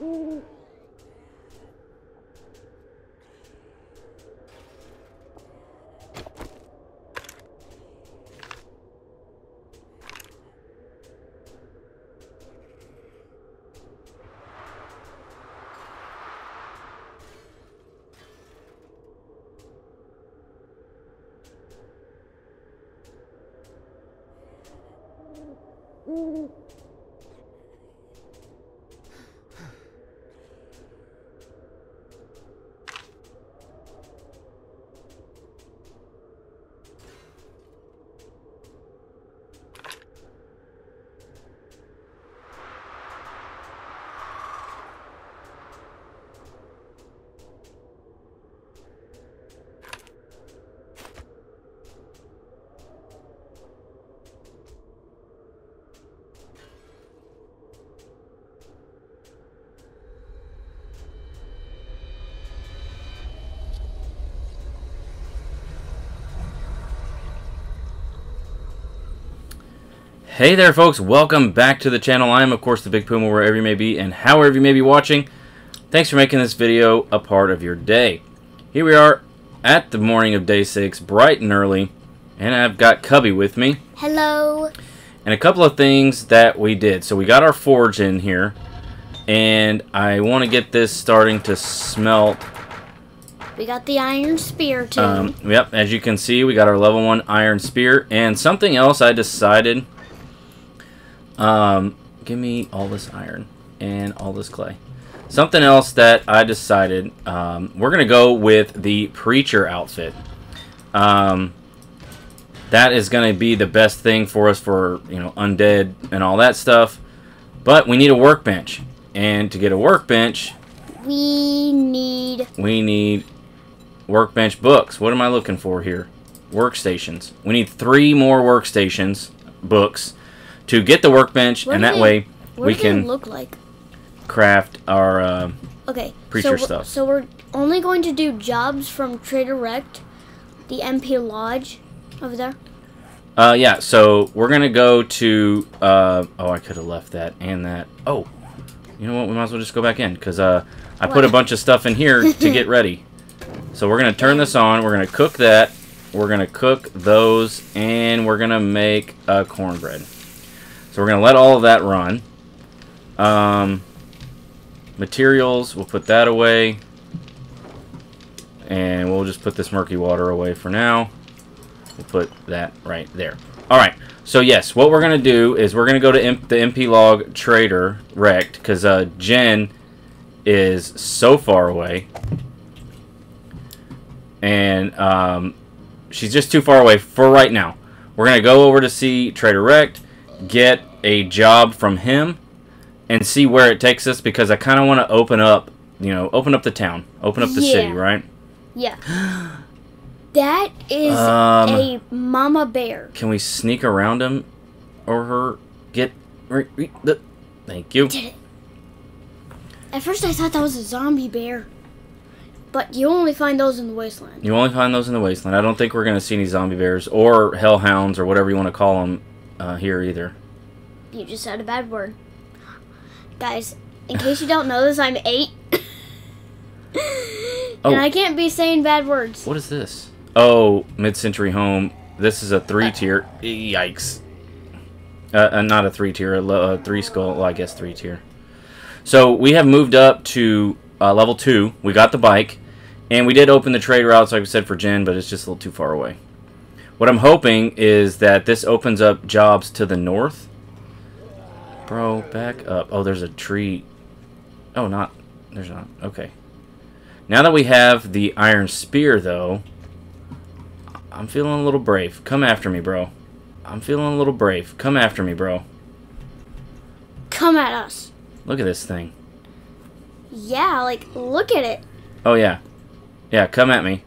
Mm-hmm. Hey there folks, welcome back to the channel. I am of course the Big Puma wherever you may be and however you may be watching. Thanks for making this video a part of your day. Here we are at the morning of day 6, bright and early, and I've got Cubby with me. Hello. And a couple of things that we did. So we got our forge in here, and I want to get this starting to smelt. We got the iron spear too. Um, yep, as you can see, we got our level 1 iron spear, and something else I decided um, give me all this iron and all this clay. Something else that I decided, um, we're going to go with the Preacher outfit. Um, that is going to be the best thing for us for, you know, undead and all that stuff. But we need a workbench. And to get a workbench, we need... We need workbench books. What am I looking for here? Workstations. We need three more workstations, books, to get the workbench, what and that they, way we can look like craft our uh, okay preacher so stuff. So we're only going to do jobs from Trader Rekt, the MP Lodge over there. Uh, yeah. So we're gonna go to. Uh, oh, I could have left that and that. Oh, you know what? We might as well just go back in because uh, I what? put a bunch of stuff in here to get ready. So we're gonna turn this on. We're gonna cook that. We're gonna cook those, and we're gonna make uh, cornbread. So we're going to let all of that run. Um, materials, we'll put that away. And we'll just put this murky water away for now. We'll put that right there. Alright, so yes, what we're going to do is we're going to go to the MP Log Trader Rekt because uh, Jen is so far away. And um, she's just too far away for right now. We're going to go over to see Trader Rekt, get a job from him and see where it takes us because I kind of want to open up, you know, open up the town, open up the yeah. city, right? Yeah. that is um, a mama bear. Can we sneak around him or her? Get the. Thank you. At first, I thought that was a zombie bear. But you only find those in the wasteland. You only find those in the wasteland. I don't think we're going to see any zombie bears or hellhounds or whatever you want to call them uh, here either. You just said a bad word. Guys, in case you don't know this, I'm eight. oh. And I can't be saying bad words. What is this? Oh, mid-century home. This is a three-tier. Uh, Yikes. Uh, uh, not a three-tier, a, a three-skull. Well, I guess three-tier. So we have moved up to uh, level two. We got the bike. And we did open the trade routes, like I said, for Jen, but it's just a little too far away. What I'm hoping is that this opens up jobs to the north Bro, back up. Oh, there's a tree. Oh, not. There's not. Okay. Now that we have the iron spear, though, I'm feeling a little brave. Come after me, bro. I'm feeling a little brave. Come after me, bro. Come at us. Look at this thing. Yeah, like, look at it. Oh, yeah. Yeah, come at me.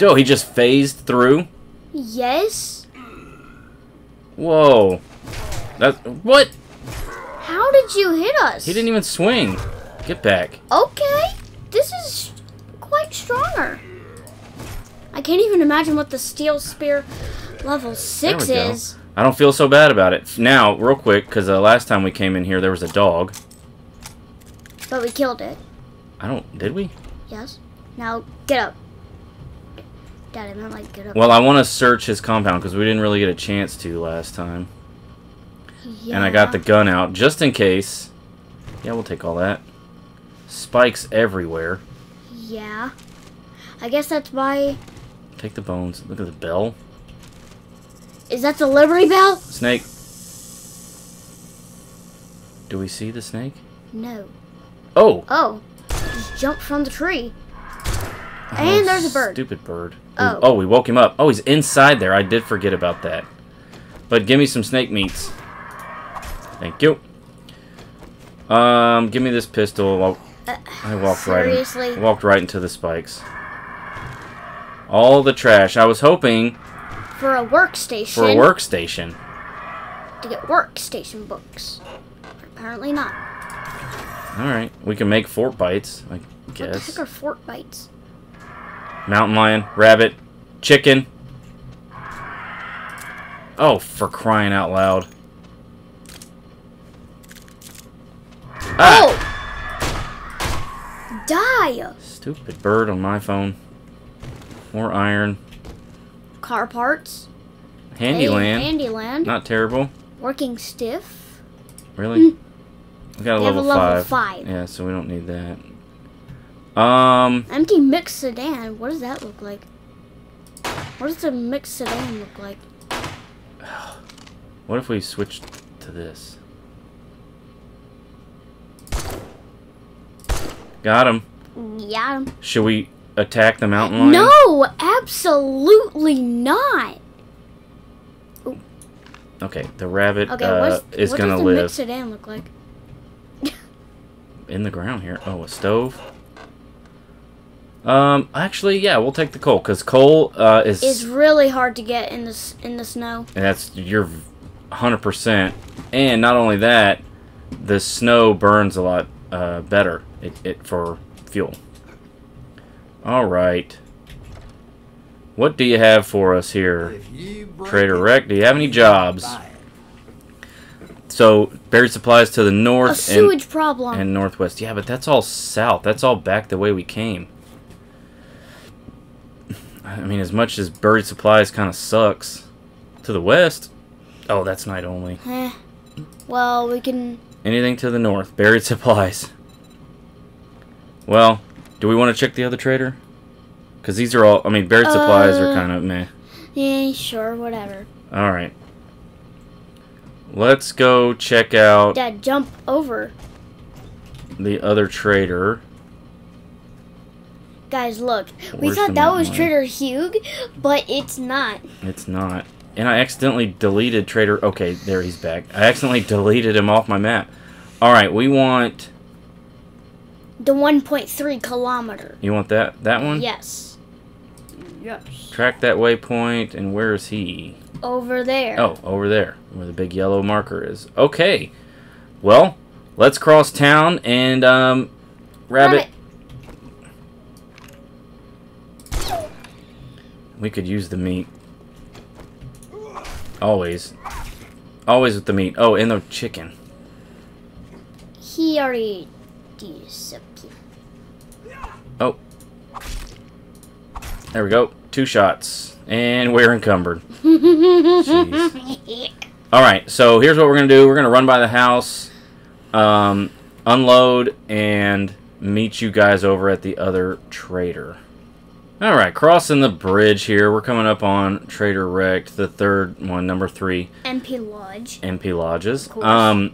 Oh, he just phased through? Yes. Whoa. That what? How did you hit us? He didn't even swing. Get back. Okay. This is quite stronger. I can't even imagine what the steel spear level 6 is. I don't feel so bad about it. Now, real quick, because uh, last time we came in here, there was a dog. But we killed it. I don't. Did we? Yes. Now get up. Dad, I meant like get up. Well, I want to search his compound because we didn't really get a chance to last time. Yeah. And I got the gun out just in case. Yeah, we'll take all that. Spikes everywhere. Yeah. I guess that's why. Take the bones. Look at the bell. Is that the Liberty Bell? Snake. Do we see the snake? No. Oh! Oh. Just jumped from the tree. Oh, And there's a bird. Stupid bird. Oh. Oh, we woke him up. Oh, he's inside there. I did forget about that. But give me some snake meats. Thank you. Um, give me this pistol. Well, I walked right in, walked right into the spikes. All the trash. I was hoping For a workstation. for a workstation. To get workstation books. Apparently not. All right, we can make fort bites. I guess. What the heck are fort bites? Mountain lion, rabbit, chicken. Oh, for crying out loud. Ah! Oh! Die! Stupid bird on my phone. More iron. Car parts. Handyland. Hey, Handyland. Not terrible. Working stiff. Really? We got a We have level, a level five. five. Yeah, so we don't need that. Um, Empty mixed sedan. What does that look like? What does the mixed sedan look like? what if we switch to this? Got him. Yeah. Should we attack the mountain lion? No, absolutely not. Okay, the rabbit Okay, uh, is what gonna does the live mixed sedan look like? in the ground here. Oh, a stove. Um, actually, yeah, we'll take the coal because coal uh, is It's really hard to get in this in the snow. and that's you're hundred percent. And not only that, the snow burns a lot uh, better it, it for fuel. All right. What do you have for us here, If you break Trader Rekt? Do you have any jobs? So buried supplies to the A north and sewage problem. and northwest. Yeah, but that's all south. That's all back the way we came. I mean, as much as buried supplies kind of sucks, to the west. Oh, that's night only. Eh. Well, we can. Anything to the north, buried supplies. Well, do we want to check the other trader? Because these are all. I mean, buried supplies are Uh, kind of meh. Yeah, sure, whatever. All right. Let's go check out Dad, jump over. the other trader. Guys, look. We thought that was? Trader Hugh, but it's not. It's not. And I accidentally deleted Trader. Okay, there he's back. I accidentally deleted him off my map. All right, we want. The 1.3 kilometer. You want that that one? Yes. Yes. Track that waypoint, and where is he? Over there. Oh, over there, where the big yellow marker is. Okay. Well, let's cross town and um, rabbit. We could use the meat. Always. Always with the meat. Oh, and the chicken. He already disappeared. Oh. There we go. Two shots. And we're encumbered. Jeez. Alright, so here's what we're going to do. We're going to run by the house, um, unload, and meet you guys over at the other trader. Alright, crossing the bridge here. We're coming up on Trader Rekt, the third one, number three. MP Lodge. MP Lodges. Um,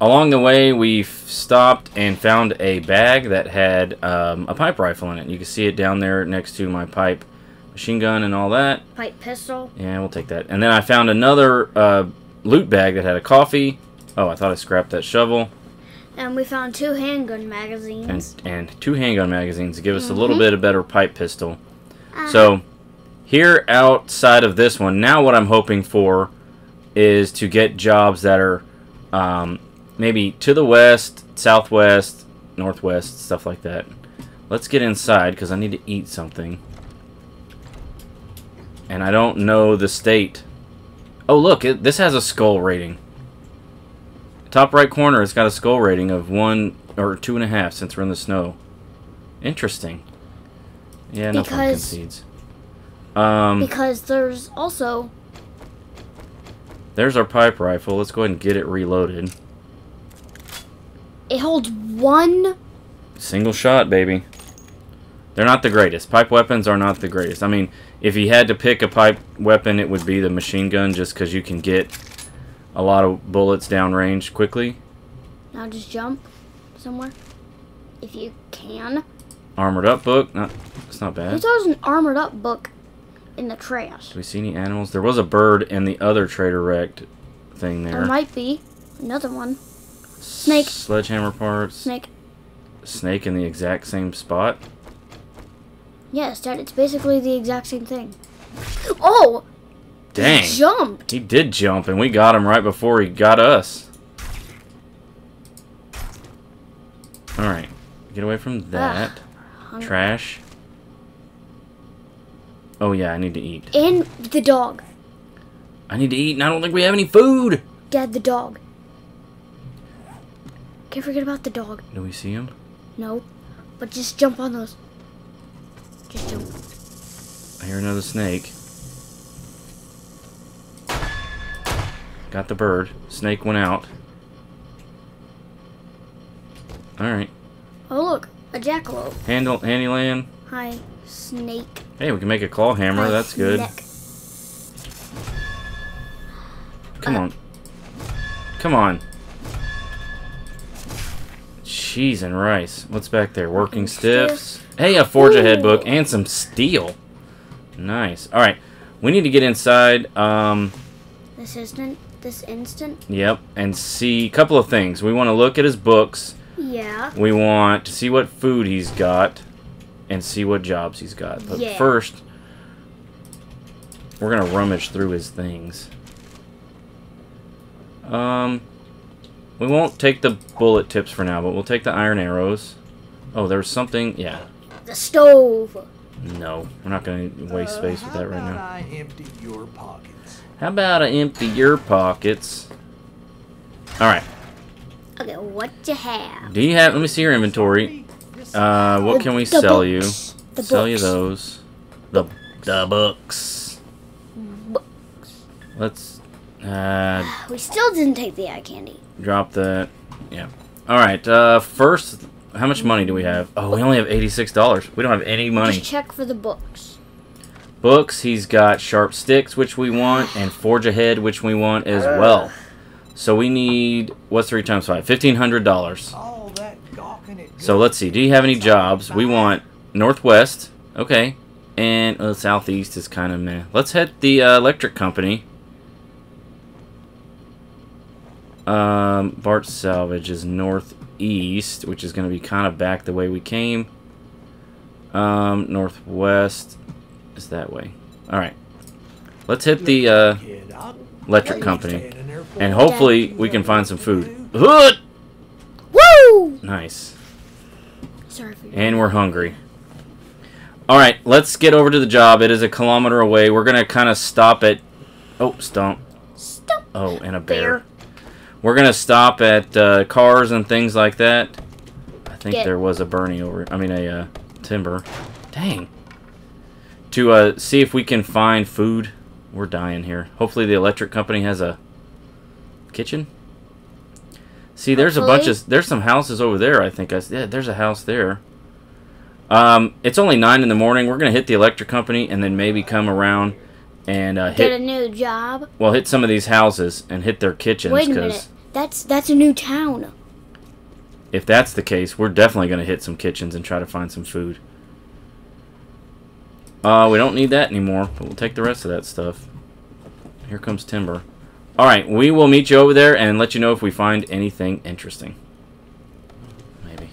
along the way, we stopped and found a bag that had um, a pipe rifle in it. You can see it down there next to my pipe machine gun and all that. Pipe pistol. Yeah, we'll take that. And then I found another uh, loot bag that had a coffee. Oh, I thought I scrapped that shovel. And we found two handgun magazines. and two handgun magazines to give us a Mm-hmm. little bit of better pipe pistol. Uh, So, here outside of this one, now what I'm hoping for is to get jobs that are um, maybe to the west, southwest, northwest, stuff like that. Let's get inside because I need to eat something. And I don't know the state. Oh, look, it, this has a skull rating. Top right corner, it's got a skull rating of one or two and a half since we're in the snow. Interesting. Yeah, no Because- seeds. Um, Because there's also there's our pipe rifle. Let's go ahead and get it reloaded. it holds one. Single shot, baby. They're not the greatest. Pipe weapons are not the greatest. I mean, if you had to pick a pipe weapon, it would be the machine gun, just because you can get a lot of bullets downrange quickly. Now just jump somewhere if you can. Armored up book. Not, it's not bad. Who always an armored up book in the trash? Do we see any animals? There was a bird in the other trader Rekt thing There there. might be another one. Snake. Sledgehammer parts. Snake. Snake in the exact same spot. Yes, Dad. It's basically the exact same thing. Oh, Dang. He jumped. He did jump, and we got him right before he got us. Alright. Get away from that. Hungry. Trash. Oh, yeah, I need to eat. And the dog. I need to eat, and I don't think we have any food! Dad, the dog. Can't forget about the dog. Do we see him? No, but just jump on those. Just jump. I hear another snake. Got the bird. Snake went out. Alright. Oh look, a jackalope. Handle, Handyland. Hi, snake. Hey, we can make a claw hammer. Hi, That's good. neck. Come on. Come on. Cheese and rice. What's back there? Working stiffs. Hey, a forge ahead Ooh. book and some steel. Nice. All right. We need to get inside. Um, This instant. This instant. yep, and see a couple of things. We want to look at his books. Yeah. We want to see what food he's got and see what jobs he's got. But Yeah. first, we're going to rummage through his things. Um, we won't take the bullet tips for now, but we'll take the iron arrows. Oh, there's something. Yeah. The stove. No, we're not going to waste Uh, space with that right now. I empty your pockets. How about I empty your pockets? All right. Okay, what you have? Do you have? Let me see your inventory. Uh, what The- can we sell you? The Sell you those. The the books. Books. Let's uh, We still didn't take the eye candy. drop that. Yeah. All right. Uh, first, how much money do we have? Oh, we only have eighty-six dollars. We don't have any money. Just check for the books. Books. He's got sharp sticks, which we want, and forge ahead, which we want as well. So we need what's three times five? Fifteen hundred dollars. All that gawking So let's see. Do you have any jobs? We want northwest. Okay. And uh, southeast is kind of meh. Let's hit the uh, electric company. Um, Bart Salvage is northeast, which is going to be kind of back the way we came. Um, northwest is that way. All right. Let's hit the uh, electric company, standing there for and hopefully we can find some food. Hood! Woo! Nice. Sorry And we're hungry. Alright, let's get over to the job. It is a kilometer away. We're going to kind of stop at... Oh, stomp. Stop. Oh, and a bear. Bear. We're going to stop at uh, cars and things like that. I think Get- there was a Bernie over... I mean, a uh, timber. Dang. To uh, see if we can find food. We're dying here. Hopefully the electric company has a kitchen. See, there's a bunch of... There's some houses over there, I think. I yeah, there's a house there. Um, it's only nine in the morning. We're gonna hit the electric company and then maybe come around and uh, Get a new job. Well, hit some of these houses and hit their kitchens. Wait a minute. That's that's a new town. if that's the case, we're definitely gonna hit some kitchens and try to find some food. Uh, we don't need that anymore, but we'll take the rest of that stuff. Here comes timber. All right, we will meet you over there and let you know if we find anything interesting. Maybe.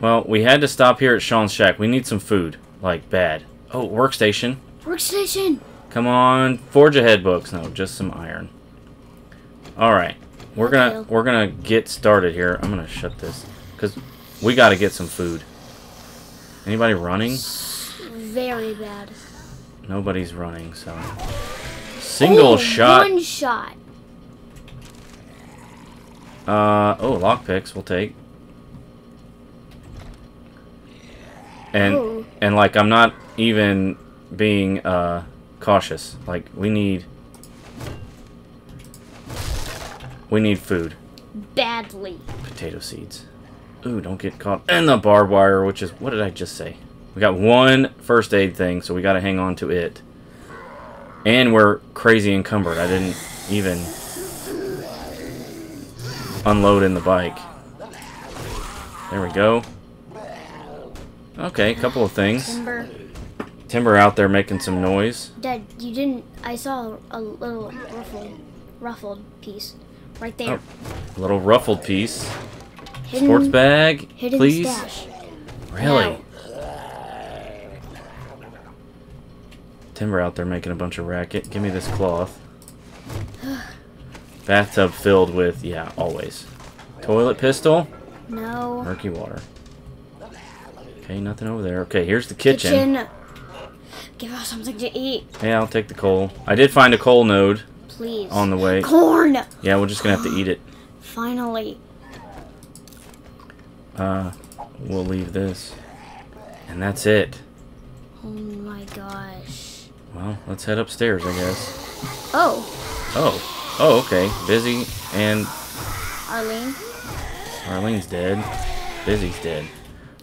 Well, we had to stop here at Sean's shack. We need some food, like bad. Oh, workstation. Workstation. Come on, forge ahead books. No, just some iron. All right, we're gonna we're gonna get started here. I'm gonna shut this because we got to get some food. Anybody running? Very bad. Nobody's running. So single Oh, shot. One shot. Uh, oh, lockpicks we'll take. And Oh. and like I'm not even being uh cautious. Like we need we need food. Badly. Potato seeds. Ooh, don't get caught in the barbed wire, which is what did I just say? We got one first aid thing, so we got to hang on to it. And we're crazy encumbered. I didn't even unload in the bike. There we go. Okay, a couple of things. Timber. Timber out there making some noise. Dad, you didn't. I saw a little ruffled, ruffled piece right there. Oh, a little ruffled piece. Hidden, Sports bag, hidden please. stash. Really? No. Timber out there making a bunch of racket. Give me this cloth. Bathtub filled with, yeah, always. Toilet pistol, No. murky water. Okay, nothing over there. Okay, here's the kitchen. Kitchen. Give us something to eat, Yeah, I'll take the coal. I did find a coal node please. on the way. Corn. Yeah, we're just gonna have to eat it. Finally. Uh, we'll leave this. And that's it. Oh my gosh. Well, let's head upstairs, I guess. Oh, Oh. Oh, okay. Busy and Arlene. Arlene's dead. Busy's dead.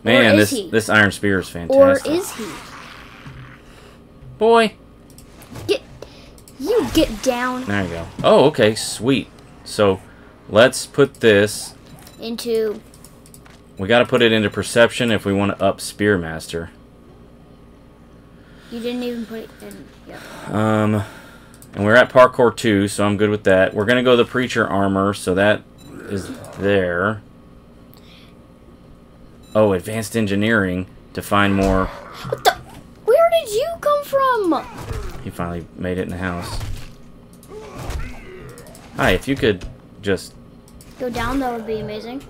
Man, is this he? this Iron Spear is fantastic. Or is he? Boy. Get. You get down There you go. Oh, okay, sweet. So, let's put this. into. We got to put it into perception if we want to up Spearmaster. You didn't even put it in. Yeah. Um, and we're at parkour two, so I'm good with that. We're gonna go the preacher armor, so that is there. Oh, advanced engineering to find more. What the? Where did you come from? He finally made it in the house. Hi, if you could just Go down, that would be amazing.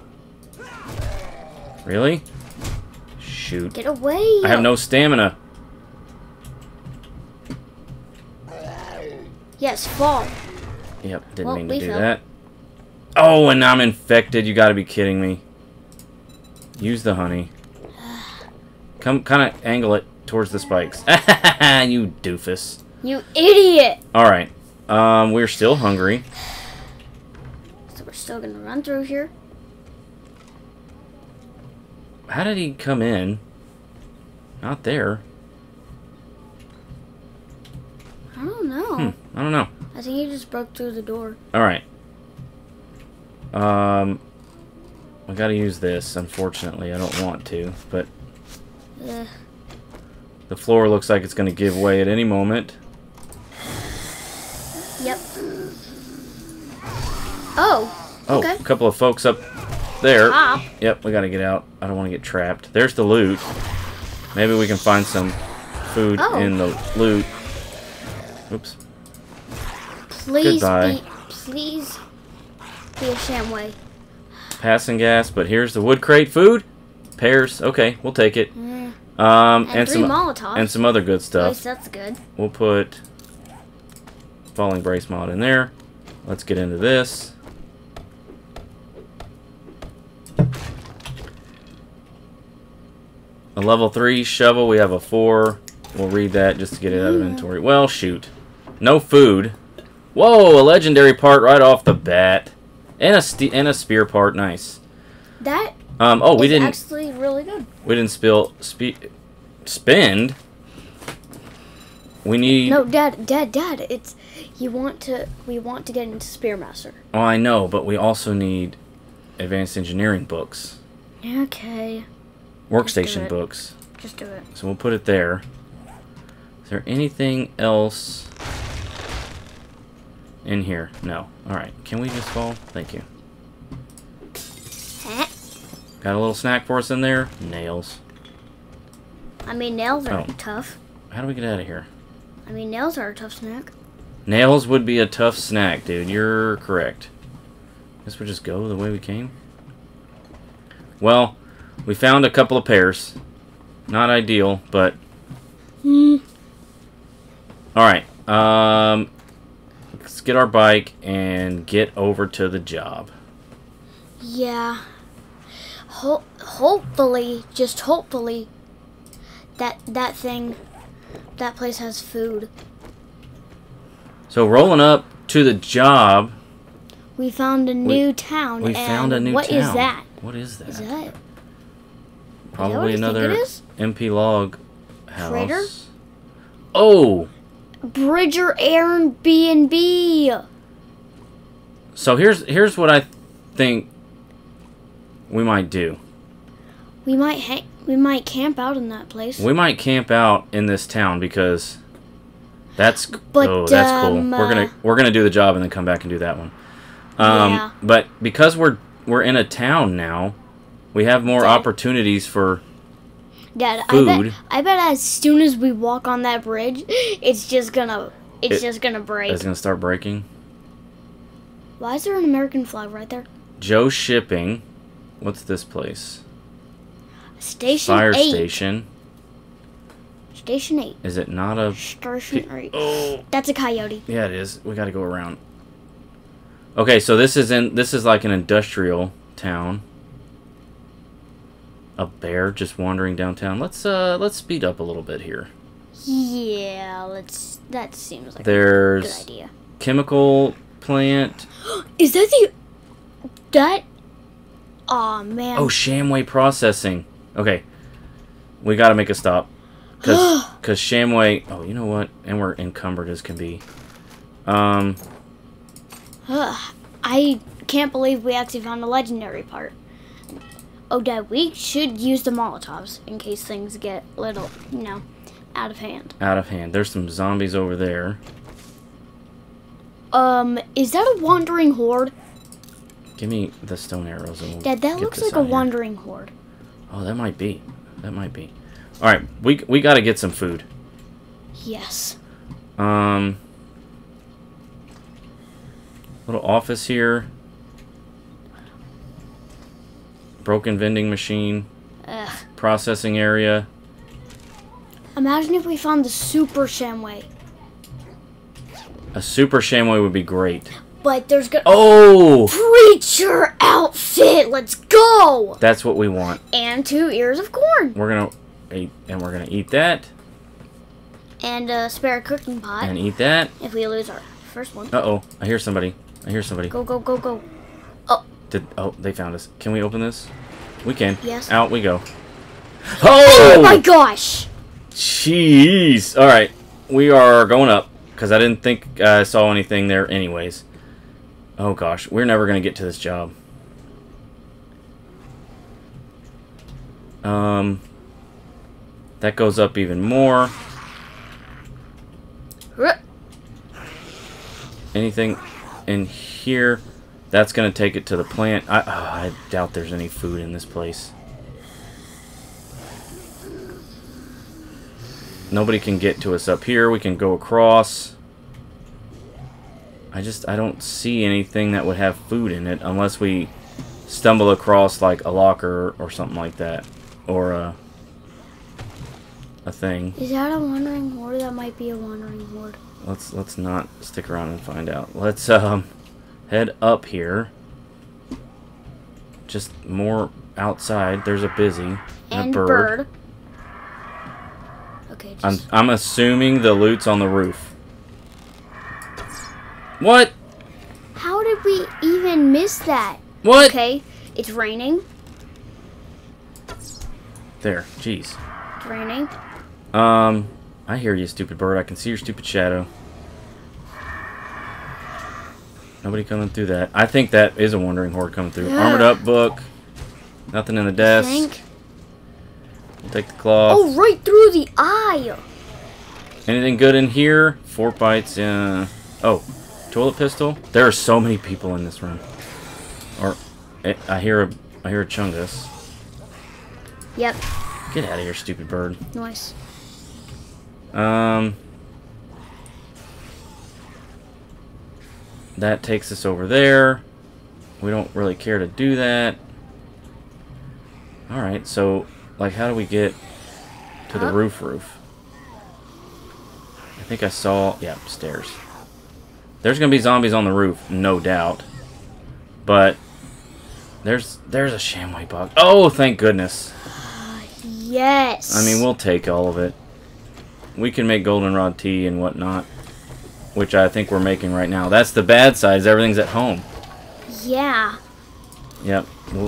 Really shoot. Get away. I have no stamina. Yes, fall. Yep, didn't Well, mean to do fell. that. Oh, and I'm infected. You got to be kidding me. Use the honey. Come, kind of angle it towards the spikes. you doofus. You idiot! All right. Um, we're still hungry. So we're still gonna run through here. How did he come in? Not there. I don't know. Hmm. I don't know. I think he just broke through the door. All right. Um, I got to use this. Unfortunately, I don't want to, but Ugh. the floor looks like it's going to give way at any moment. Yep. Oh. Oh, Okay. a couple of folks up there. Pop. Yep, we got to get out. I don't want to get trapped. There's the loot. Maybe we can find some food Oh. in the loot. Oops. Please Goodbye. be. Please be a Shamway. Passing gas, but here's the wood crate food. Pears. Okay, we'll take it. Mm. Um, And, and, some Molotovs. and some other good At stuff. least that's good. We'll put falling brace mod in there. Let's get into this. A level 3 shovel, we have a 4. We'll read that just to get it out of inventory. Well, shoot. No food. Whoa, a legendary part right off the bat. And a, and a spear part, nice. That Um, oh, we didn't actually really good. we didn't spill spe- spend. We need No, Dad, Dad, Dad. It's you want to. We want to get into Spearmaster. Oh, I know, but we also need advanced engineering books, Okay, workstation books. just do it. So we'll put it there. Is there anything else in here? No. All right. Can we just fall? Thank you. Got a little snack for us in there? Nails. I mean, nails are Oh. tough. How do we get out of here? I mean, nails are a tough snack. Nails would be a tough snack, dude. You're correct. Guess we'll just go the way we came. Well, we found a couple of pairs. Not ideal, but Hmm. all right. Um, let's get our bike and get over to the job. Yeah. Ho- hopefully, just hopefully, that that thing, that place has food. So rolling up to the job, We found a new town. we found a new What town. is that? What is that? Is that what Probably another? MP log house. Crater? Oh, Bridger Airbnb? so here's here's what I think we might do. We might hang. We might camp out in that place. We might camp out in this town because that's But, oh that's cool. um, We're gonna we're gonna do the job and then come back and do that one. Um, Yeah. But because we're we're in a town now, we have more Dad? opportunities for Dad, I food. bet. I bet as soon as we walk on that bridge, it's just gonna. It's It- just gonna break. it's gonna start breaking. Why is there an American flag right there? Joe Shipping. What's this place? Station Fire eight. station. Station eight. Is it not a? Station eight. Oh, That's a coyote. yeah, it is. We got to go around. Okay, so this is in. This is like an industrial town. A bear just wandering downtown. Let's uh let's speed up a little bit here. Yeah, let's. That seems like a There's good idea. chemical plant. Is that the? That. Oh man. Oh, Shamway processing. Okay, we got to make a stop. Cause, cause Shamway. Oh, you know what? And we're encumbered as can be. Um, I can't believe we actually found the legendary part. Oh, Dad, we should use the Molotovs in case things get a little, you know, out of hand. out of hand. There's some zombies over there. Um, is that a wandering horde? Give me the stone arrows. And we'll Dad, that looks like a out here. wandering horde. Oh, that might be. That might be. All right, we we got to get some food. Yes. Um, little office here. Broken vending machine, Ugh. processing area. Imagine if we found the super Shamway. A super Shamway would be great. But there's gonna. Oh, Preacher outfit! Let's go! that's what we want. And two ears of corn. We're gonna eat, and we're gonna eat that, And a spare cooking pot and eat that. if we lose our first one. Uh oh, I hear somebody. I hear somebody. Go, go, go, go. Did oh they found us? Can we open this? We can. Yes. Out we go. Oh Oh, my gosh! Jeez. All right, we are going up because I didn't think I saw anything there. Anyways. Oh gosh, we're never gonna get to this job. Um, that goes up even more. Anything in here? That's gonna take it to the plant. I oh, I doubt there's any food in this place. Nobody can get to us up here. We can go across. I just I don't see anything that would have food in it unless we stumble across like a locker or something like that or a a thing. Is that a wandering horde? That might be a wandering horde. Let's let's not stick around and find out. Let's um head up here. Just more outside. There's a busy and, And a bird. bird. Okay, I'm I'm assuming the loot's on the roof. What? how did we even miss that? What? Okay, it's raining. There. Jeez. It's raining. Um, I hear you, stupid bird. I can see your stupid shadow. Nobody coming through that. I think that is a wandering horde coming through. Yeah. Armored up book. Nothing in the desk. Think. We'll take the cloth. Oh, right through the eye. Anything good in here? Four bites. Uh, oh, toilet pistol. There are so many people in this room. Or, eh, I hear a, I hear a chungus. Yep. Get out of here, stupid bird. Nice. Um, that takes us over there. We don't really care to do that. All right, so like, how do we get to the roof? Roof. I think I saw. Yeah, stairs. There's gonna be zombies on the roof, no doubt. But There's there's a Shamway box. Oh, thank goodness. Yes. I mean, we'll take all of it. We can make goldenrod tea and whatnot, which I think we're making right now. That's the bad side. Is everything's at home. Yeah. Yep.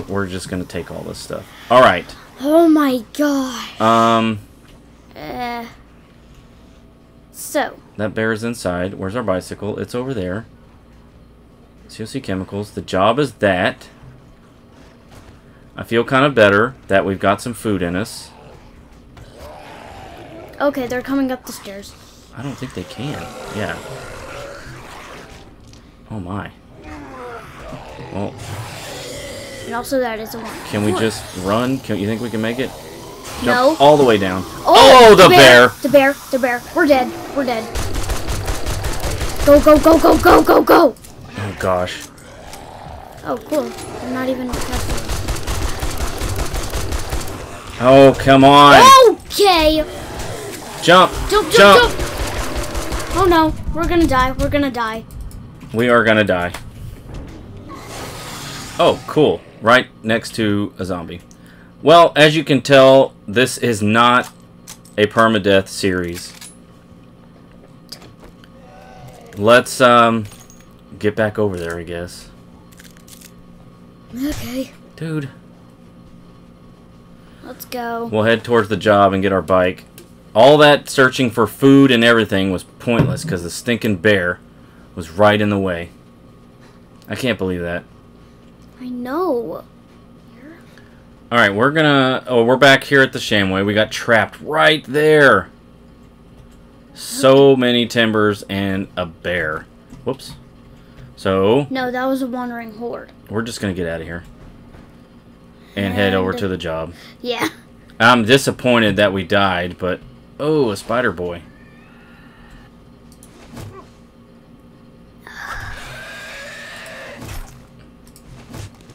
We're just gonna take all this stuff. All right. Oh my god. Um, Uh. So, that bear is inside. Where's our bicycle? It's over there. COC chemicals. The job is that. I feel kind of better that we've got some food in us. okay, they're coming up the stairs. I don't think they can. Yeah. Oh my. Well, And also, that is a one. can we just run? Can you think we can make it? Jump No. All the way down. Oh, Oh, the bear. The bear. The bear. We're dead. We're dead. Go, go, go, go, go, go, go. Oh gosh. Oh, cool. I'm not even. Oh come on. Okay. Jump. Jump, jump, Jump. jump. Oh no, we're gonna die. We're gonna die. We are gonna die. Oh, cool. Right next to a zombie. Well, as you can tell, this is not a permadeath series. Let's um get back over there, I guess. Okay, Dude, let's go. we'll head towards the job and get our bike. All that searching for food and everything was pointless because the stinking bear was right in the way. I can't believe that. I know. All right, we're gonna. Oh, we're back here at the Shamway. We got trapped right there. So many timbers and a bear. Whoops. So No, that was a wandering horde. we're just gonna get out of here and head over to the job. Yeah. I'm disappointed that we died, but oh, a spider boy.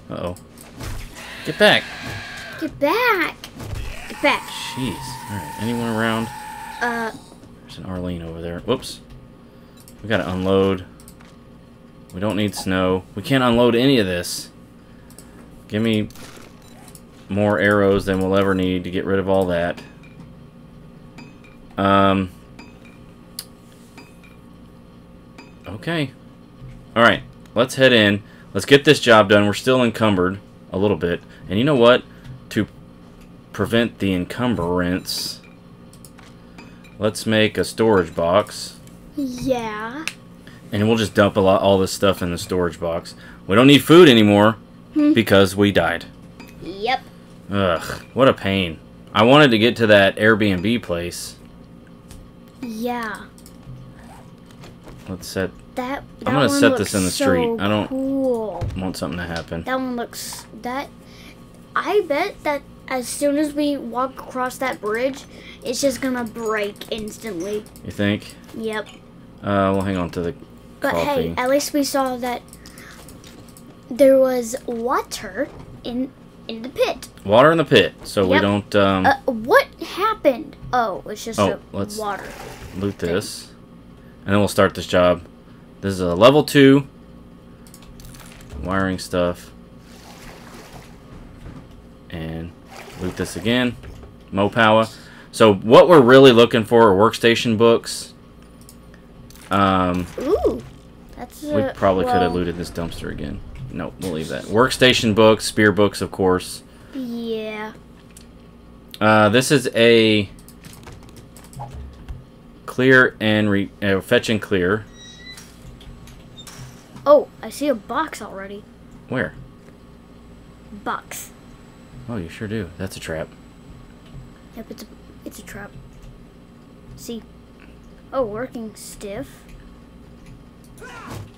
Uh oh. Get back. Get back. Get back. Jeez. Alright, anyone around? Uh, There's an Arlene over there. Whoops. We gotta unload. We don't need snow. We can't unload any of this. Give me more arrows than we'll ever need to get rid of all that. Um. Okay. Alright. Let's head in. Let's get this job done. We're still encumbered a little bit. And you know what? To prevent the encumbrance, let's make a storage box. yeah. And we'll just dump a lot, all this stuff in the storage box. We don't need food anymore because we died. Yep. Ugh, what a pain. I wanted to get to that Airbnb place. Yeah. Let's set. That. that I'm gonna set this in the so street. I don't- Cool. Want something to happen. That one looks. That. I bet that as soon as we walk across that bridge, it's just gonna break instantly. You think? Yep. Uh, we'll hang on to the But coffee. hey, at least we saw that there was water in in the pit. Water in the pit, so we don't um, Uh, what happened? Oh, it's just Oh, a let's- water. loot this. And then we'll start this job. This is a level 2. Wiring stuff. And loot this again. Mo power. So what we're really looking for are workstation books. Um, Ooh, that's. we uh, probably could have looted this dumpster again. No, we'll leave that. Workstation books, spear books, of course. Yeah. Uh, this is a clear and re uh, fetch and clear. Oh, I see a box already. Where? Box. Oh, you sure do. That's a trap. Yep, it's a it's a trap. See. Oh, working stiff.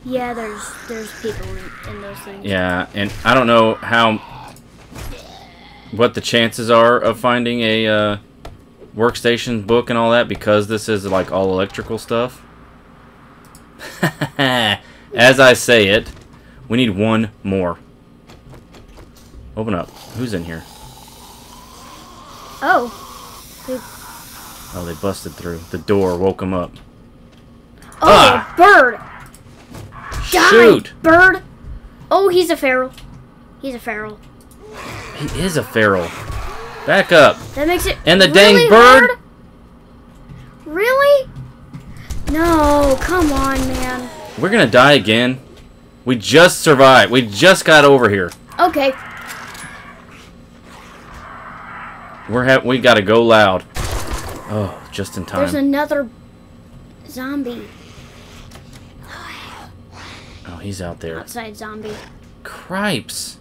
Yeah, there's there's people in, in those things. Yeah, and I don't know how what the chances are of finding a uh, workstation book and all that because this is like all electrical stuff. As I say it, we need one more. Open up. Who's in here? Oh, Oh, they busted through. The door woke them up. oh, Ah! bird. Die, Shoot! bird. Oh, he's a feral. He's a feral. He is a feral. Back up. That makes it. And the really dang bird? hard? Really? No, come on, man. We're gonna die again. We just survived. We just got over here. Okay. We're ha- we gotta go loud. Oh, just in time. There's another zombie. He's out there. Outside zombie. Cripes.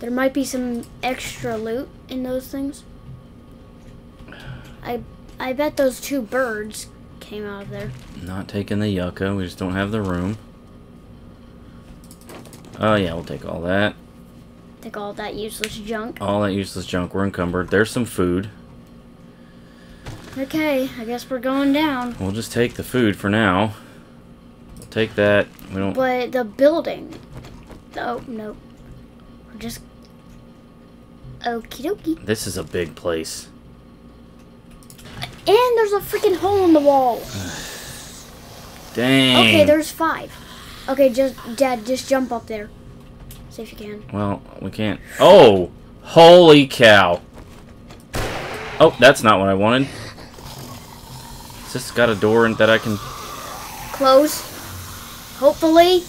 There might be some extra loot in those things. I I bet those two birds came out of there. Not taking the yucca. We just don't have the room. Oh yeah, we'll take all that. Take all that useless junk. All that useless junk. We're encumbered. There's some food. Okay, I guess we're going down. We'll just take the food for now. Take that. We don't. But the building. Oh no. We're just. Okie dokie. This is a big place. And there's a freaking hole in the wall. Dang. Okay, there's five. Okay, just Dad, just jump up there. See if you can. Well, we can't. Oh! Holy cow. Oh, that's not what I wanted. Has this got a door that I can... Close. Hopefully.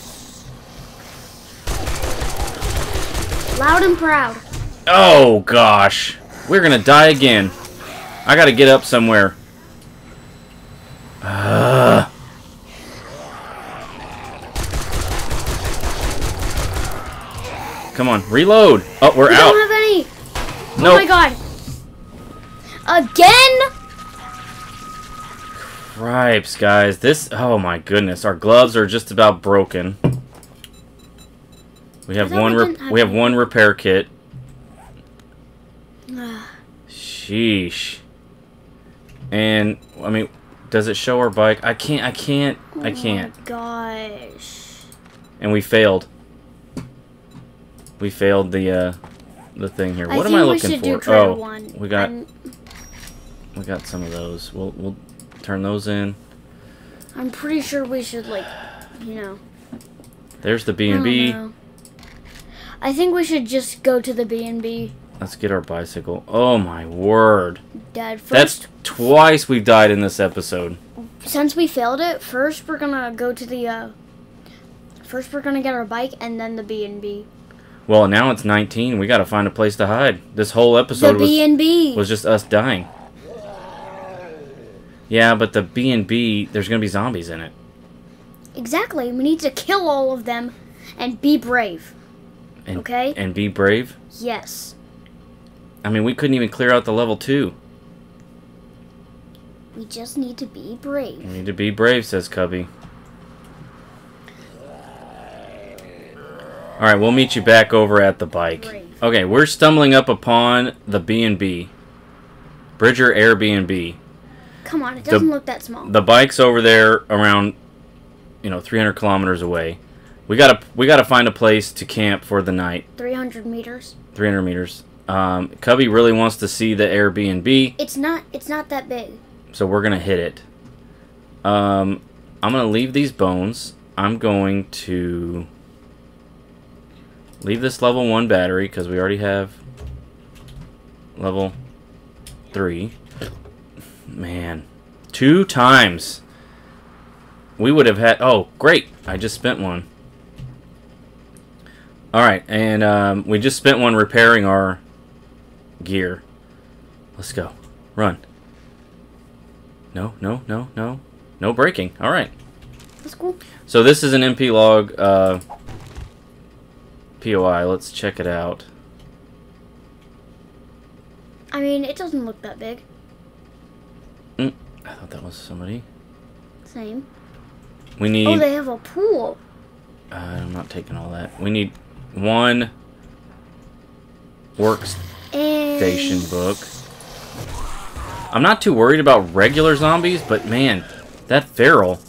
Loud and proud. Oh, gosh. We're gonna die again. I gotta get up somewhere. Come on, reload. Oh, we're We out. don't have any. no. Oh my god. Again? Cripes, guys. This, oh my goodness. Our gloves are just about broken. We have one, we re- have we have one repair kit. Sheesh. And, I mean, does it show our bike? I can't, I can't, I can't. Oh my gosh. And we failed. We failed the, uh, the thing here. What think am I looking for? do oh, one. we got, I'm, we got some of those. We'll, we'll turn those in. I'm pretty sure we should like, you know. There's the B&B. I think we should just go to the B and B. Let's get our bicycle. Oh my word. Dad, first That's twice we've died in this episode. since we failed it, first we're gonna go to the uh first we're gonna get our bike and then the B and B. Well, now it's 19. We got to find a place to hide. This whole episode The was, and B. was just us dying. Yeah, but the B and B, there's gonna be zombies in it. Exactly. We need to kill all of them and be brave. And, Okay. And be brave. Yes. I mean, we couldn't even clear out the level two. We just need to be brave. We need to be brave, says Cubby. All right, we'll meet you back over at the bike. Brave. Okay, we're stumbling up upon the B and B, Bridger Airbnb. Come on, it doesn't look that small. The bike's over there, around, you know, 300 kilometers away. We gotta we gotta find a place to camp for the night. 300 meters. 300 meters. Um, Cubby really wants to see the Airbnb, It's not. It's not that big. so we're gonna hit it. Um, I'm gonna leave these bones. I'm going to leave this level one battery because we already have level three. Man, two times. We would have had. Oh, great! I just spent one. All right, and um, we just spent one repairing our gear. Let's go. Run. No, no, no, no. No braking. All right. That's cool. So this is an MP log uh, POI. Let's check it out. I mean, it doesn't look that big. I thought that was somebody. Same. We need. Oh, they have a pool. uh, I'm not taking all that. We need one workstation And book. I'm not too worried about regular zombies, but man, that feral,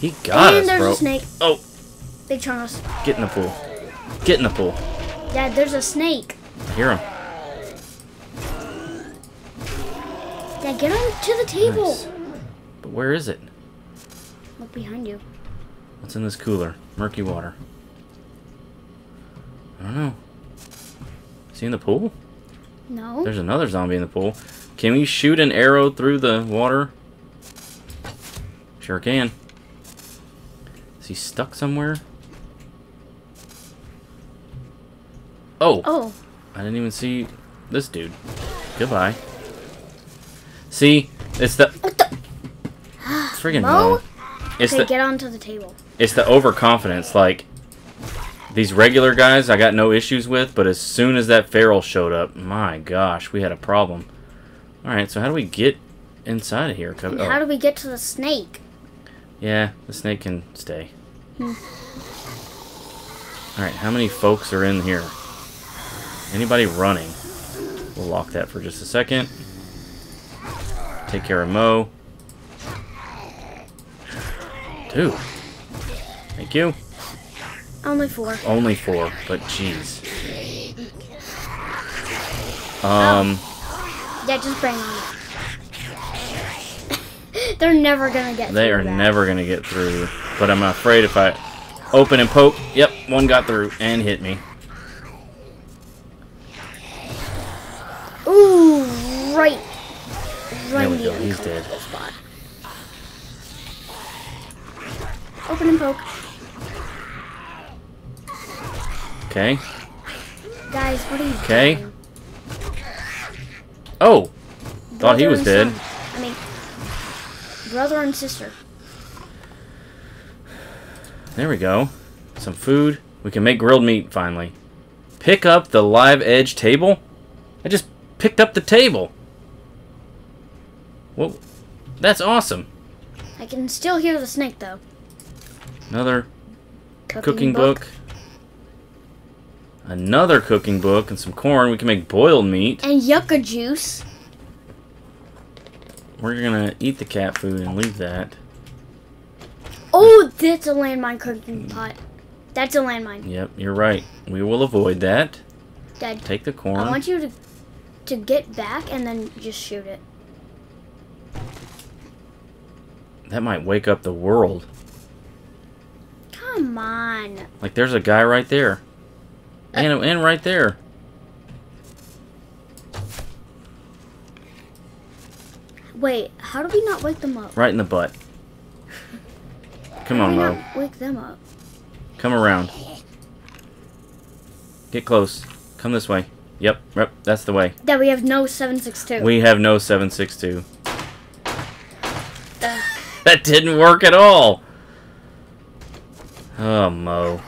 he got and us, there's bro. a snake. Oh, Big chungus. get in the pool. Get in the pool. Dad, there's a snake. I hear him. Dad, get on to the table. Nice. But where is it? Look behind you. What's in this cooler? Murky water. I don't know. Is he in the pool? No. There's another zombie in the pool. Can we shoot an arrow through the water? Sure can. Is he stuck somewhere? Oh, Oh, I didn't even see this dude. Goodbye. See, it's the what the? friggin' Mo? Mo. It's Okay, the get onto the table. it's the overconfidence. Like these regular guys, I got no issues with, but as soon as that feral showed up, my gosh, we had a problem. All right, so how do we get inside of here? Oh, how do we get to the snake? yeah, the snake can stay. Hmm. All right, how many folks are in here? Anybody running? We'll lock that for just a second. Take care of Mo. Two. Thank you. Only four. Only four, but jeez. Um, Yeah, just bring on. They're never gonna get. they through are that. never gonna get through. But I'm afraid if I open and poke, yep, one got through and hit me. Ooh, right. Right There we in go, the he's dead. spot. Open and poke. Okay. Guys, what are you Okay. doing? Oh, thought he was dead. son. I mean, brother and sister. There we go. Some food. We can make grilled meat finally. Pick up the live edge table? I just picked up the table. Well, that's awesome. I can still hear the snake though. Another cooking book. Another cooking book and some corn. We can make boiled meat. And yucca juice. We're gonna eat the cat food and leave that. Oh, that's a landmine cooking hmm. pot. That's a landmine. Yep, you're right. We will avoid that. Dad, Take the corn. I want you to to get back and then just shoot it. That might wake up the world. Come on. Like there's a guy right there. And, and right there. Wait, how do we not wake them up? Right in the butt. Come on, Mo. wake them up? Come around. Get close. Come this way. Yep, yep, that's the way. That we have no 762. We have no 762. That didn't work at all. Oh, Mo.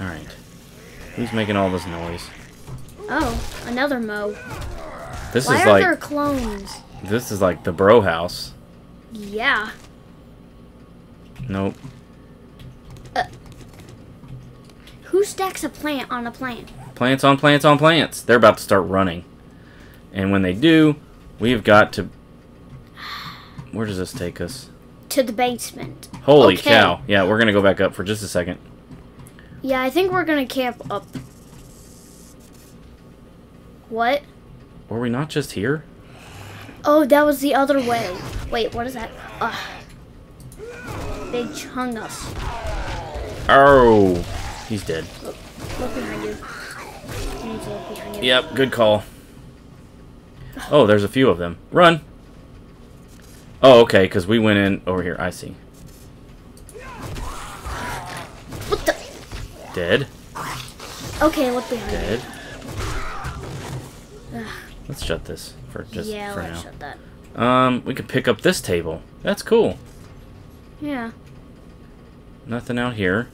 Alright. Who's making all this noise? oh, another Mo. This Why is are like there clones? this is like the bro house. Yeah. Nope. Uh, who stacks a plant on a plant? Plants on plants on plants. They're about to start running. And when they do, we've got to Where does this take us? To the basement. Holy Okay. cow. Yeah, we're going to go back up for just a second. Yeah, I think we're gonna camp up. What? Were we not just here? Oh, that was the other way. Wait, what is that? Ugh. Big chungus. Oh, he's dead. Look behind you. You need to look behind you. Yep, good call. Oh, there's a few of them. Run. Oh, okay, because we went in over here. I see. What the? Dead. Okay, look behind. Dead. Ugh. Let's shut this for just yeah, for let's now. shut that. Um, we could pick up this table. That's cool. Yeah. Nothing out here.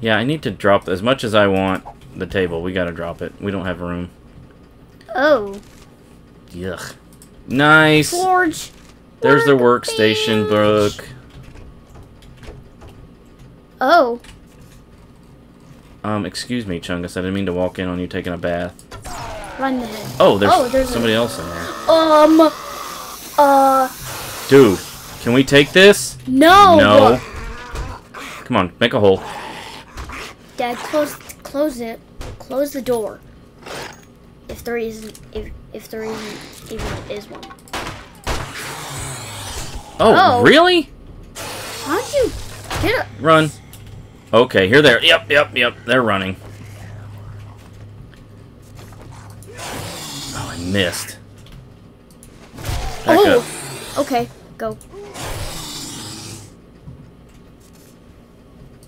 Yeah, I need to drop as much as I want the table. We gotta drop it. We don't have room. Oh. Yuck. Nice. Forge. There's the workbench. workstation book. Oh. Um, excuse me, Chungus. I didn't mean to walk in on you taking a bath. Run the head. Oh, there's, Oh, there's a- somebody else in there. Um. Uh. Dude, can we take this? No. No. Come on, make a hole. Dad, close, close it. Close the door. If there isn't, if if there isn't even is one. Oh, Oh. really? How'd you get a? Run. Okay, here they are. Yep, yep, yep. They're running. Oh, I missed. Back up. Oh, okay, go.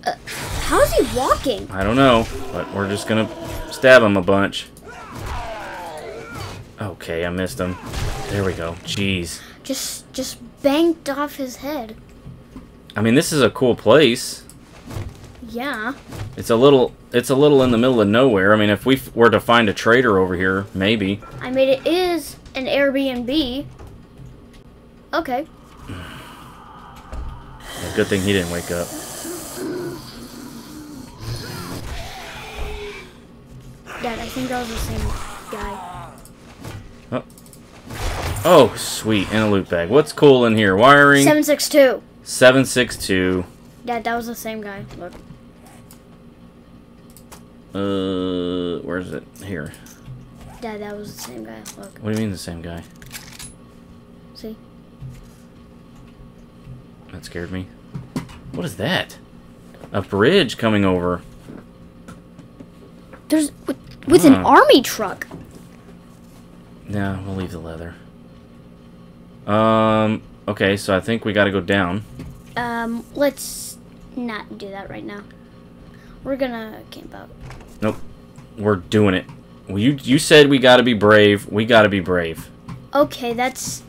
Uh, how's he walking? I don't know, but we're just gonna stab him a bunch. Okay, I missed him. There we go. Jeez. Just, just banked off his head. I mean, this is a cool place. Yeah. It's a little, it's a little in the middle of nowhere. I mean, if we f- were to find a trader over here, maybe. I mean, it is an Airbnb. Okay. Good thing he didn't wake up. Dad, I think that was the same guy. Oh, sweet, and a loot bag. What's cool in here? Wiring. 762. 762. Yeah, that was the same guy. Look. Uh, where's it? Here. Yeah, that was the same guy. Look. What do you mean the same guy? See? That scared me. What is that? A bridge coming over. There's with, with an army truck. Nah, we'll leave the leather. Um, okay, so I think we gotta go down. Um, let's not do that right now. We're gonna camp out. Nope. We're doing it. Well, you, you said we gotta be brave. We gotta be brave. Okay, that's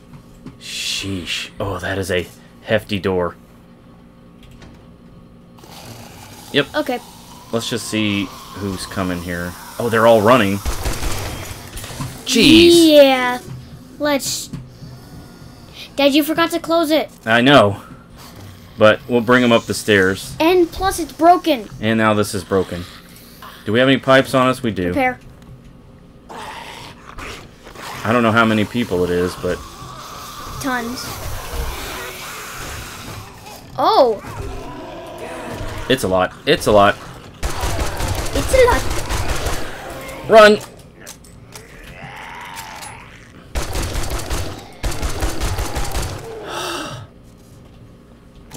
Sheesh. Oh, that is a hefty door. Yep. Okay. Let's just see who's coming here. Oh, they're all running. Jeez. Yeah. Let's. Dad, you forgot to close it. I know. But we'll bring them up the stairs. And plus, it's broken. And now this is broken. Do we have any pipes on us? We do. Repair. I don't know how many people it is, but Tons. Oh, it's a lot. It's a lot. it's a lot. Run!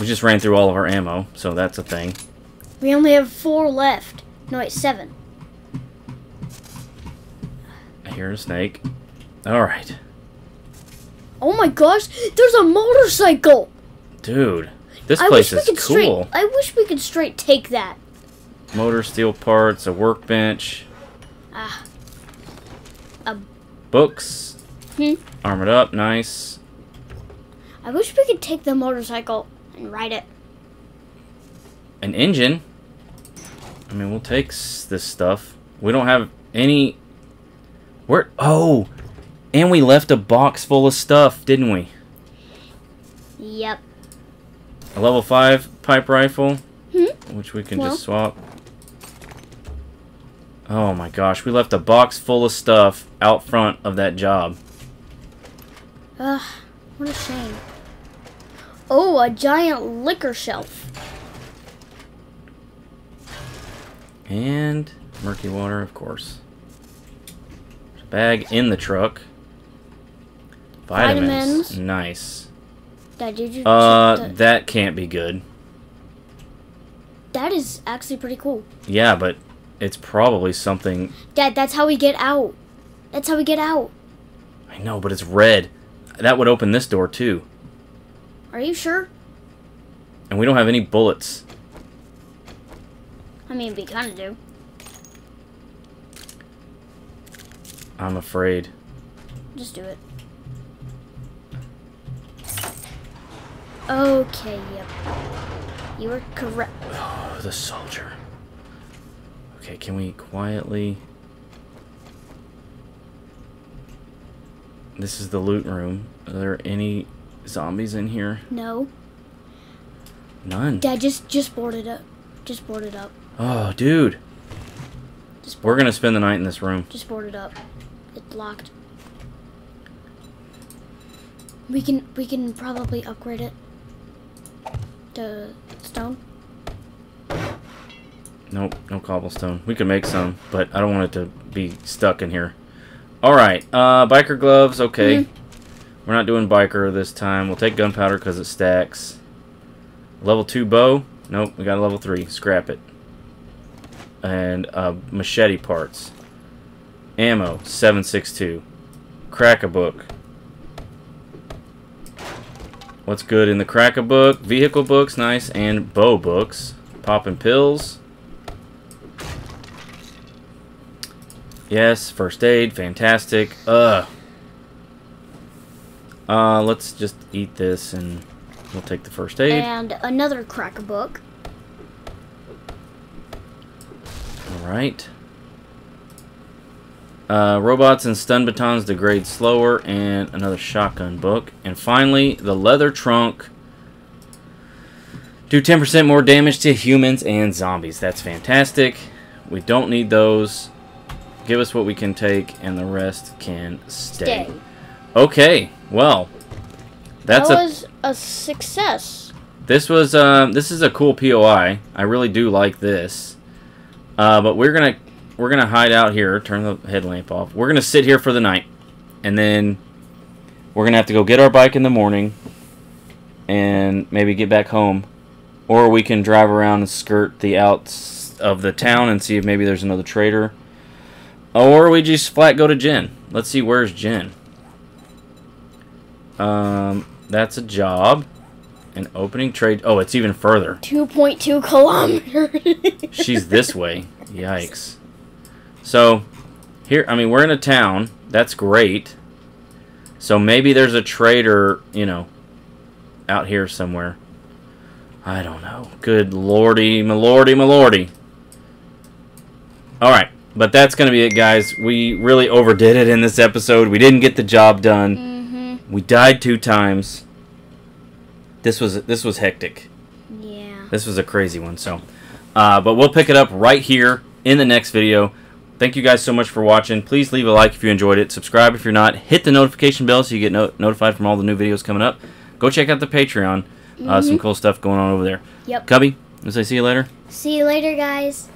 We just ran through all of our ammo, so that's a thing. We only have four left. No, wait, seven. I hear a snake. Alright. Oh my gosh, there's a motorcycle. Dude, this I place is could straight. cool. I wish we could straight take that. Motor steel parts, a workbench, Ah, books. Hmm. Armored up, nice. I wish we could take the motorcycle and ride it. An engine. I mean, we'll take s- this stuff. We don't have any. Where? Oh, and we left a box full of stuff, didn't we? Yep. A level five pipe rifle, Hmm. which we can just swap. Oh my gosh, we left a box full of stuff out front of that job. Ugh, what a shame. Oh, a giant liquor shelf. And murky water, of course. There's a bag in the truck. Vitamins. Vitamins. Nice. Dad, did you Uh, the- that can't be good. that is actually pretty cool. Yeah, but it's probably something. Dad, that's how we get out. That's how we get out. I know, but it's red. That would open this door too. Are you sure? And we don't have any bullets. I mean, we kind of do. I'm afraid. Just do it. Okay, yep. You were correct. Oh, the soldier. Okay, can we quietly. This is the loot room. Are there any zombies in here? No. None. Dad, just just board it up. Just board it up. Oh, dude. Just We're gonna spend the night in this room. Just board it up. It's locked. We can we can probably upgrade it to stone. Nope, no cobblestone. We could make some, but I don't want it to be stuck in here. Alright, uh, biker gloves, okay. We're not doing biker this time. We'll take gunpowder because it stacks. Level 2 bow. Nope, we got a level 3. Scrap it. And uh, machete parts. Ammo, 762. Crack a book. What's good in the crack a book? Vehicle books, nice. And bow books. Popping pills. Yes, first aid, fantastic. Ugh. Uh, let's just eat this and we'll take the first aid. And another cracker book. Alright. Uh, robots and stun batons degrade slower, and another shotgun book. And finally, the leather trunk. Do 10% more damage to humans and zombies. That's fantastic. We don't need those. Give us what we can take, and the rest can stay. Stay. Okay, well, that's that a was a success. this was um, this is a cool POI. I really do like this. Uh, but we're gonna we're gonna hide out here. Turn the headlamp off. We're gonna sit here for the night, and then we're gonna have to go get our bike in the morning, and maybe get back home, or we can drive around and skirt the outs of the town and see if maybe there's another trader, or we just flat go to Jen. Let's see where's Jen. Um, that's a job. An opening trade. Oh, it's even further. 2.2 kilometers. She's this way. Yikes. So, here, I mean, we're in a town. That's great. So maybe there's a trader, you know, out here somewhere. I don't know. Good lordy, my lordy, my lordy. Alright, but that's going to be it, guys. We really overdid it in this episode. We didn't get the job done. mm-hmm. We died two times. This was this was hectic. Yeah. This was a crazy one. So, uh, but we'll pick it up right here in the next video. Thank you guys so much for watching. Please leave a like if you enjoyed it. Subscribe if you're not. Hit the notification bell so you get no- notified from all the new videos coming up. Go check out the Patreon. Uh, some cool stuff going on over there. Yep. Cubby, as I see you later. See you later, guys.